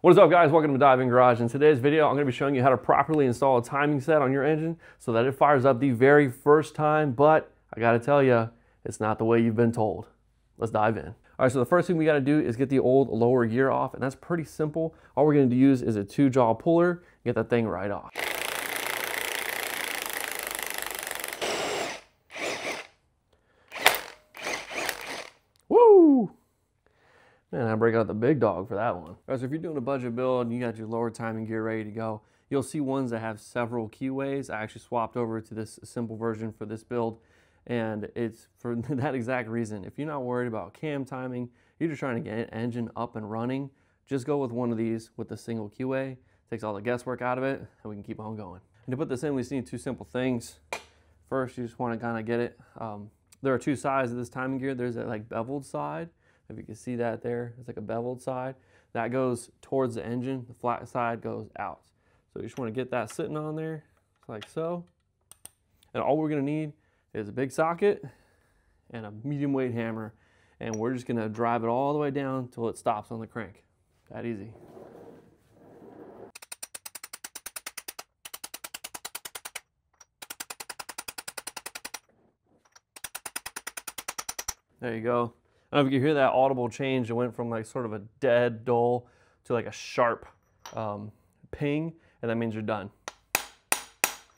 What is up guys, welcome to Dive In Garage. In today's video, I'm gonna to be showing you how to properly install a timing set on your engine so that it fires up the very first time, but I gotta tell you, it's not the way you've been told. Let's dive in. All right, so the first thing we gotta do is get the old lower gear off, and that's pretty simple. All we're gonna use is a two jaw puller, get that thing right off. Man, I break out the big dog for that one. So if you're doing a budget build and you got your lower timing gear ready to go, you'll see ones that have several keyways. I actually swapped over to this simple version for this build, and it's for that exact reason. If you're not worried about cam timing, you're just trying to get an engine up and running, just go with one of these with a single keyway. Takes all the guesswork out of it, and we can keep on going. And to put this in, we just need two simple things. First, you just want to kind of get it. Um, there are two sides of this timing gear. There's a like beveled side, if you can see that there, it's like a beveled side. That goes towards the engine, the flat side goes out. So you just wanna get that sitting on there, like so. And all we're gonna need is a big socket and a medium weight hammer. And we're just gonna drive it all the way down until it stops on the crank. That easy. There you go. I don't know if you hear that audible change. It went from like sort of a dead dull to like a sharp um, ping, and that means you're done.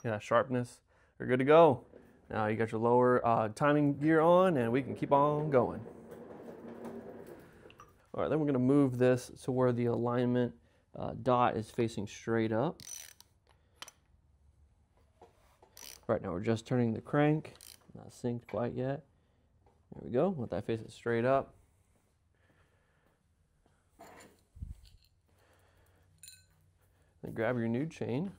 Yeah, sharpness. You're good to go. Now you got your lower uh, timing gear on, and we can keep on going. All right, then we're gonna move this to where the alignment uh, dot is facing straight up. Right now we're just turning the crank, not synced quite yet. There we go. Let that face it straight up. Then grab your new chain.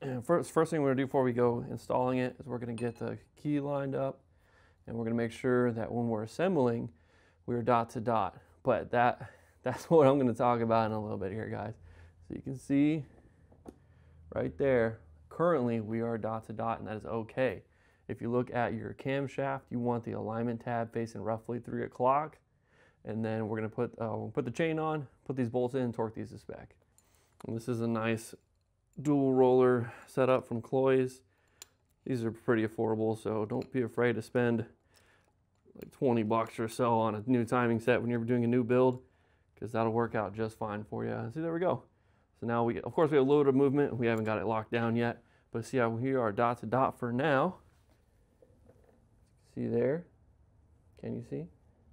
And first, first thing we're gonna do before we go installing it is we're gonna get the key lined up and we're gonna make sure that when we're assembling, we're dot to dot. But that that's what I'm gonna talk about in a little bit here, guys. So you can see right there, currently we are dot to dot and that is okay. If you look at your camshaft, you want the alignment tab facing roughly three o'clock. And then we're gonna put, uh, put the chain on, put these bolts in, torque these to spec. And this is a nice dual roller setup from Cloyes. These are pretty affordable, so don't be afraid to spend like 20 bucks or so on a new timing set when you're doing a new build, because that'll work out just fine for you. See, there we go. So now we, of course, we have a bit of movement. We haven't got it locked down yet, but see how we are dot to dot for now. See there? Can you see?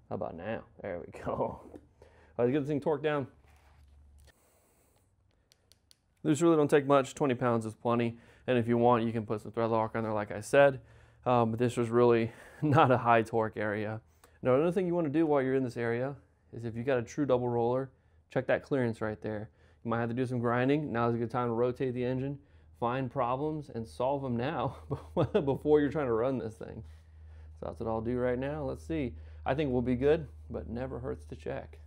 How about now? There we go. let's get this thing torqued down. This really don't take much. 20 pounds is plenty. And if you want, you can put some thread lock on there, like I said. Um, but this was really not a high torque area. Now, another thing you want to do while you're in this area is if you got a true double roller, check that clearance right there. You might have to do some grinding. Now is a good time to rotate the engine, find problems, and solve them now before you're trying to run this thing. So that's what I'll do right now. Let's see. I think we'll be good, but never hurts to check.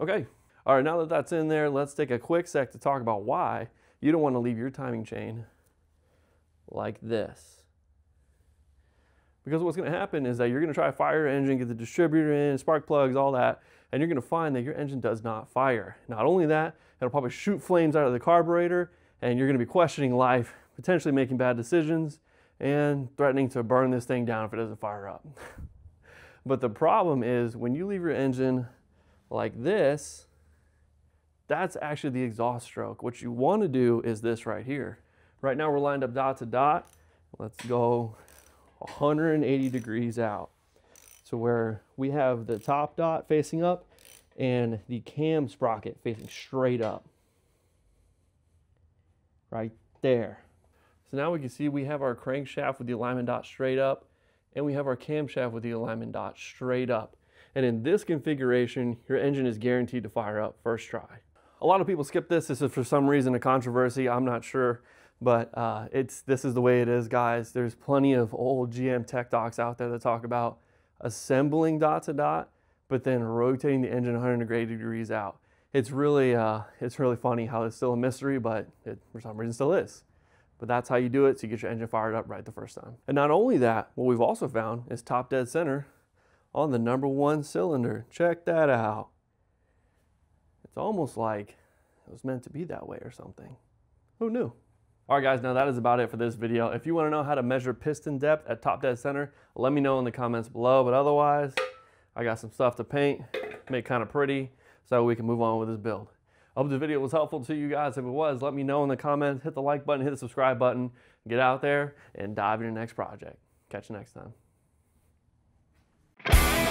Okay, all right, now that that's in there, let's take a quick sec to talk about why you don't want to leave your timing chain like this. Because what's going to happen is that you're going to try to fire your engine, get the distributor in, spark plugs, all that, and you're going to find that your engine does not fire. Not only that, it'll probably shoot flames out of the carburetor, and you're going to be questioning life, potentially making bad decisions, and threatening to burn this thing down if it doesn't fire up. but the problem is when you leave your engine like this, that's actually the exhaust stroke. What you want to do is this right here. Right now we're lined up dot to dot. Let's go 180 degrees out. So where we have the top dot facing up and the cam sprocket facing straight up. Right there. So now we can see we have our crankshaft with the alignment dot straight up and we have our camshaft with the alignment dot straight up. And in this configuration, your engine is guaranteed to fire up first try. a lot of people skip this. This is for some reason a controversy. I'm not sure, but uh, it's this is the way it is, guys. There's plenty of old GM tech docs out there that talk about assembling dot to dot, but then rotating the engine 180 degrees out. It's really, uh, it's really funny how it's still a mystery, but it for some reason still is. But that's how you do it so you get your engine fired up right the first time. And not only that, what we've also found is top dead center on the number one cylinder. Check that out. It's almost like it was meant to be that way or something. Who knew? All right, guys, now that is about it for this video. If you want to know how to measure piston depth at top dead center, let me know in the comments below. But otherwise, I got some stuff to paint, make kind of pretty, so we can move on with this build. I hope the video was helpful to you guys. If it was, let me know in the comments. Hit the like button, hit the subscribe button, get out there and dive into your next project. Catch you next time.